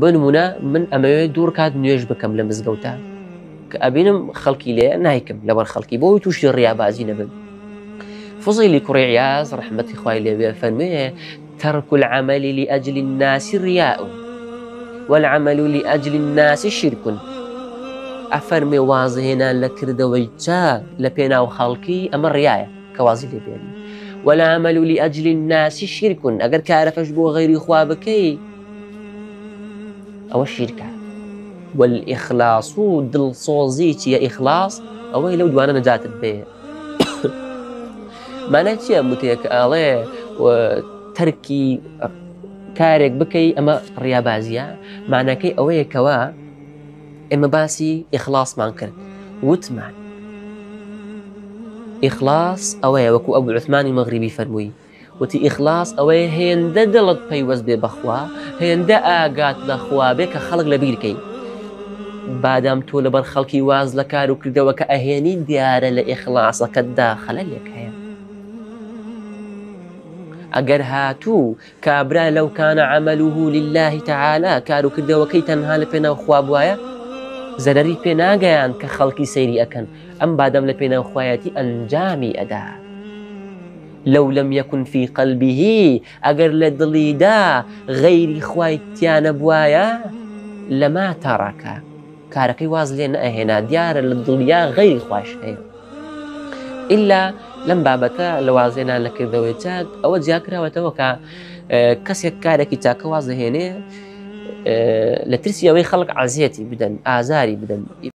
بنمونە من ئەمەوێ دوور کات نوێژ بکەم لە مزگەوتە. کە ئەبینم خەڵکی لێ نایکم لەبەر خەڵکی بۆی تووشی ڕیابازی نەبن. فزيلي كريعياز رحمتي خوای لێ فەرمێ ترك العمل لأجل الناس رياء والعمل لأجل الناس شرك. ئەفەرمێ وازهێنان لە کردەوەی چاک لە پێناو خەڵکی ئەمە ڕایە کەوازی لێ بێنی. والعمل لأجل الناس شرك. ئەگەر کارەکەش بۆ غیری خوا بکەی ئەوە شیرکە. والإخلاص دڵسۆزی چیە ئیخلاص؟ ئەوەی لەو دوانە نەجاتت بێ. مانە چییە متێک ئاڵێ؟ تەرکی کارێک بکەی ئەمە ڕیابازیە؟ مانەکەی ئەوەیەکەوە ئێمە باسی ئیخلاصمان کرد. وتمان. ئیخلاص ئەوەیە وەکو ئەو عثمانی مەغریبی فەرمووی. وتی ئیخلاص ئەوەیە هێندە دڵت پەیوەست بێ بەخوا هێندە ئاگات لەخوا بێ کە خەڵک لە بیرکەی بادام تۆ لەبەر خەڵکی واز لە کار و کردەوە کە ئەهێنی دیارە لە ئیخلاسەکەتدا خەلەلێک هەیە ئەگەر هاتوو کابرا لەو کانە عملوه لله تعالا کار و کردەوەکەی تەنها لە پێناو خوا بواە زەرری پێ ناگەیان کە خەڵکی سەیری ئەەکەن. ئەم بادەم لە پێناو خوایەتی ئەنجامی ئەدا. لەو لەم یەکون فی قەلبیهی ئەگەر لە دڵیدا غەیری خوایتیانە بواە لەما تاڕاکە کارەکەی واز لێ نەهێنا دیارە لە دڵیا غەیری خوش هەیە ئللا لەم بابەتە لە وازێنان لەکردەوەی چاک ئەوە جیاکراوەتەوە کە کەسێک کارێکی چاکە واز دەهێنێ لە ترسی ئەوەی